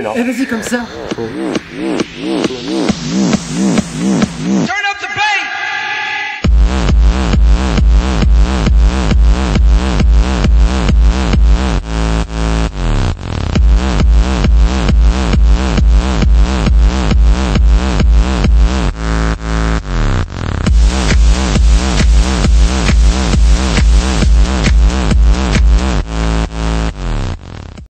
Eh vas-y comme ça. Mmh, mmh, mmh,